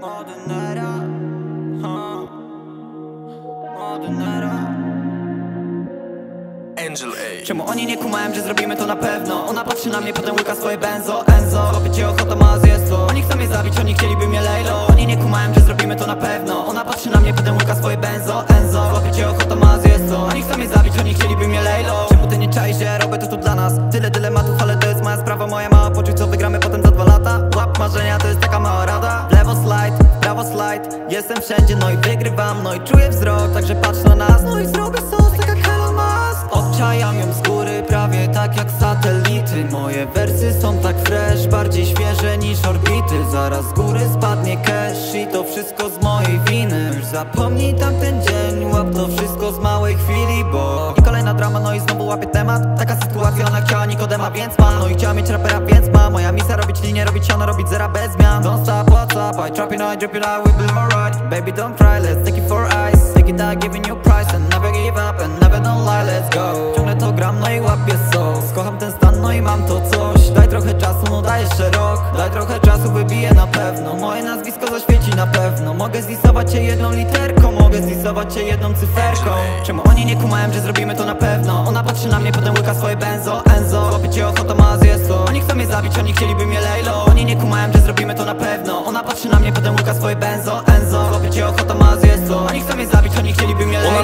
Ordynera Angel A. Czemu oni nie kumałem, że zrobimy to na pewno? Ona patrzy na mnie, potem łyka swoje benzo Enzo, robić cię ochota ma zjesto Oni chcą mnie zabić, oni chcieliby mnie lejlo. Oni nie kumałem, że zrobimy to na pewno. Ona patrzy na mnie, potem łyka swoje benzo slide Jestem wszędzie, no i wygrywam No i czuję wzrok, także patrz na nas No i zrobię sos, tak jak Elon Musk. Obczajam ją z góry, prawie tak jak satelity. Moje wersy są tak fresh, bardziej świeże niż orbity. Zaraz z góry spadnie cash i to wszystko z mojej winy. Już zapomnij tamten dzień, łap to wszystko z małej chwili, bo I kolejna drama, no i znowu łapię temat. Taka sytuacja, ona chciała Nikodema, więc ma No i chciała mieć rapera, więc ma. Moja misja robić linię, robić siano, robić zera bez zmian. Don't stop, what's up, I drop it, I drop it, I will be alright Baby don't cry, let's take it for ice Take it, I giving you price. And never give up and never don't lie, let's go. Ciągle to gram, no i łapię sos. Kocham ten stan, no i mam to coś. Daj trochę czasu, no daj jeszcze rok. Daj trochę czasu, wybiję na pewno. Moje nazwisko zaświeci na pewno. Mogę zlisować cię jedną literką Mogę zlisować cię jedną cyferką. Czemu oni nie kumają, że zrobimy to na pewno? Ona patrzy na mnie, potem łyka swoje benzo Enzo, robię cię ochota ma zjeść co Oni chcą mnie zabić, oni chcieliby mnie lejlo. Oni nie kumają, że zrobimy to na pewno. Ona patrzy na mnie, potem łyka swoje benzo Enzo, robię cię ochota ma zjeść co Oni chcą mnie zabić, oni chcieliby mnie lejlo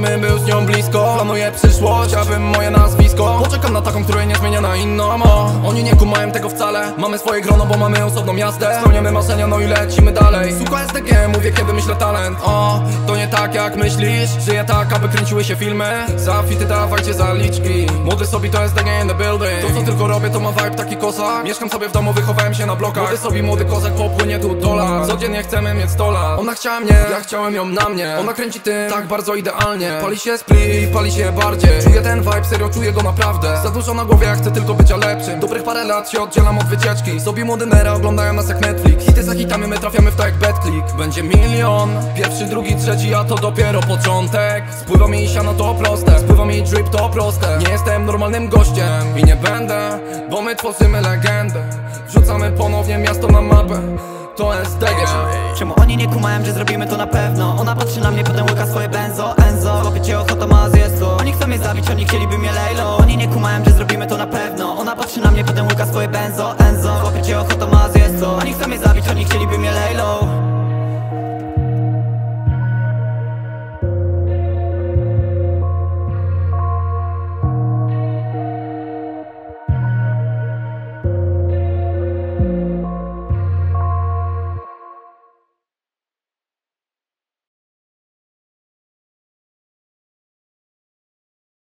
Prosimy, był z nią blisko. Planuję przyszłość, abym moje nazwisko. Poczekam na taką, której nie zmienia na inną o, Oni nie kumają tego wcale. Mamy swoje grono, bo mamy osobną jazdę Spełniamy marzenia, no i lecimy dalej. Suka SDG, mówię kiedy myślę talent. O, to tak jak myślisz Żyję tak, aby kręciły się filmy? Za fity dawajcie zaliczki. Młody sobie to SDG in the building. To co tylko robię, to ma vibe taki kosa Mieszkam sobie w domu, wychowałem się na blokach. Młody sobie młody kozak, popłynie tu dolar Codziennie chcemy mieć 100 lat. Ona chciała mnie, ja chciałem ją na mnie. Ona kręci tym, tak bardzo idealnie. Pali się split, pali się bardziej. Czuję ten vibe, serio czuję go naprawdę. Za dużo na głowie, ja chcę tylko bycia lepszym. Dobrych parę lat się oddzielam od wycieczki. Sobie młody nera oglądają nas jak Netflix. Hity za hitami, my trafiamy w to jak betclick Będzie milion, pierwszy, drugi, trzeci, Kariera to dopiero początek. Spływa mi siano to proste Spływa mi drip to proste. Nie jestem normalnym gościem I nie będę Bo my tworzymy legendę. Wrzucamy ponownie miasto na mapę. To jest SDG Czemu oni nie kumają, że zrobimy to na pewno? Ona patrzy na mnie, potem łyka swoje benzo, enzo. Łapie cię ochota, ma zjestu Oni chcą mnie zabić, oni chcieliby mnie lejlo. Oni nie kumają, że zrobimy to na pewno. Ona patrzy na mnie, potem łyka swoje benzo, enzo. Łapie cię ochota, ma zjestu Oni chcą mnie zabić, oni chcieliby mnie lejlo.